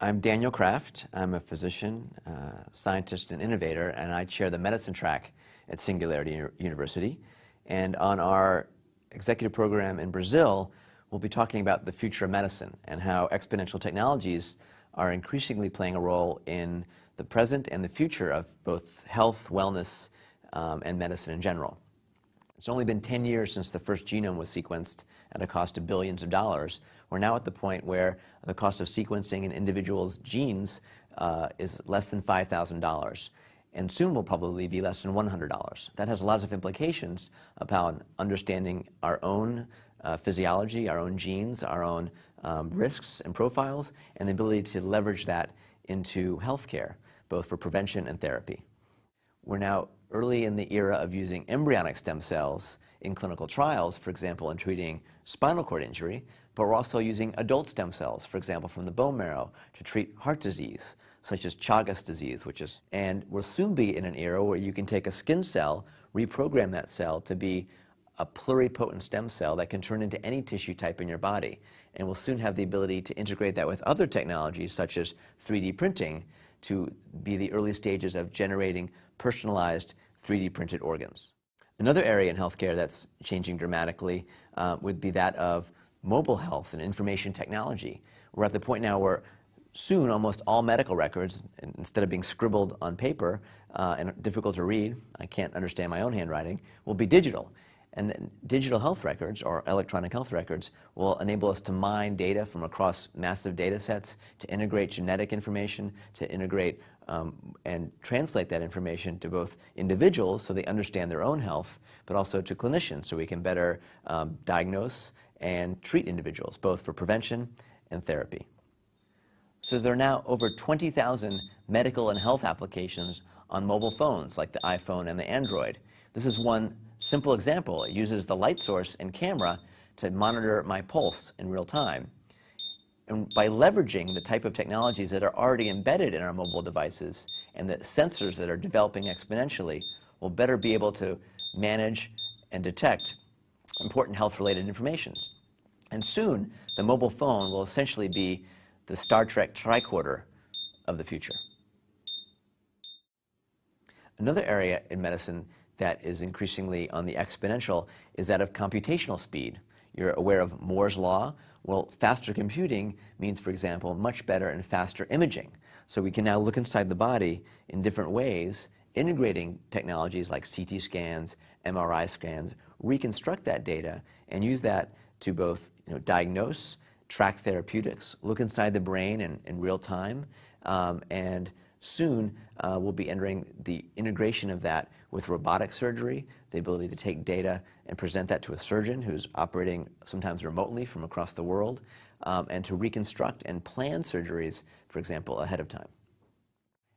I'm Daniel Kraft. I'm a physician, uh, scientist, and innovator, and I chair the medicine track at Singularity University. And on our executive program in Brazil, we'll be talking about the future of medicine and how exponential technologies are increasingly playing a role in the present and the future of both health, wellness, um, and medicine in general. It's only been 10 years since the first genome was sequenced at a cost of billions of dollars. We're now at the point where the cost of sequencing an individual's genes uh, is less than $5,000 and soon will probably be less than $100. That has lots of implications about understanding our own uh, physiology, our own genes, our own um, risks and profiles, and the ability to leverage that into healthcare, both for prevention and therapy. We're now early in the era of using embryonic stem cells in clinical trials, for example, in treating spinal cord injury, but we're also using adult stem cells, for example, from the bone marrow to treat heart disease, such as Chagas disease, which is, and we'll soon be in an era where you can take a skin cell, reprogram that cell to be a pluripotent stem cell that can turn into any tissue type in your body. And we'll soon have the ability to integrate that with other technologies, such as 3D printing, to be the early stages of generating personalized 3D printed organs. Another area in healthcare that's changing dramatically uh, would be that of mobile health and information technology. We're at the point now where soon almost all medical records, instead of being scribbled on paper uh, and difficult to read, I can't understand my own handwriting, will be digital. And digital health records or electronic health records will enable us to mine data from across massive data sets, to integrate genetic information, to integrate um, and translate that information to both individuals so they understand their own health, but also to clinicians so we can better um, diagnose and treat individuals, both for prevention and therapy. So there are now over 20,000 medical and health applications on mobile phones like the iPhone and the Android. This is one simple example. It uses the light source and camera to monitor my pulse in real time. And by leveraging the type of technologies that are already embedded in our mobile devices and the sensors that are developing exponentially, we'll better be able to manage and detect important health-related information. And soon, the mobile phone will essentially be the Star Trek tricorder of the future. Another area in medicine that is increasingly on the exponential is that of computational speed. You're aware of Moore's law. Well, faster computing means, for example, much better and faster imaging. So we can now look inside the body in different ways, integrating technologies like CT scans, MRI scans, reconstruct that data, and use that to both you know, diagnose, track therapeutics, look inside the brain in, in real time, um, and soon uh, we'll be entering the integration of that with robotic surgery, the ability to take data and present that to a surgeon who's operating sometimes remotely from across the world, um, and to reconstruct and plan surgeries, for example, ahead of time.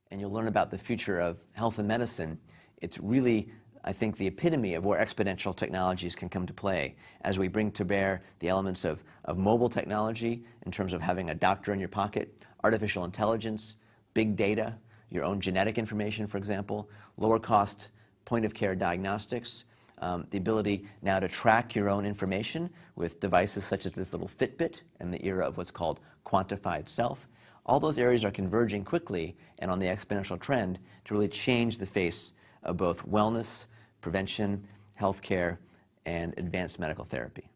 And you'll learn about the future of health and medicine. It's really I think, the epitome of where exponential technologies can come to play as we bring to bear the elements of, of mobile technology in terms of having a doctor in your pocket, artificial intelligence, big data, your own genetic information, for example, lower cost point of care diagnostics, um, the ability now to track your own information with devices such as this little Fitbit and the era of what's called quantified self. All those areas are converging quickly and on the exponential trend to really change the face of both wellness, prevention, healthcare, and advanced medical therapy.